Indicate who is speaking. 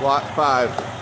Speaker 1: lot five.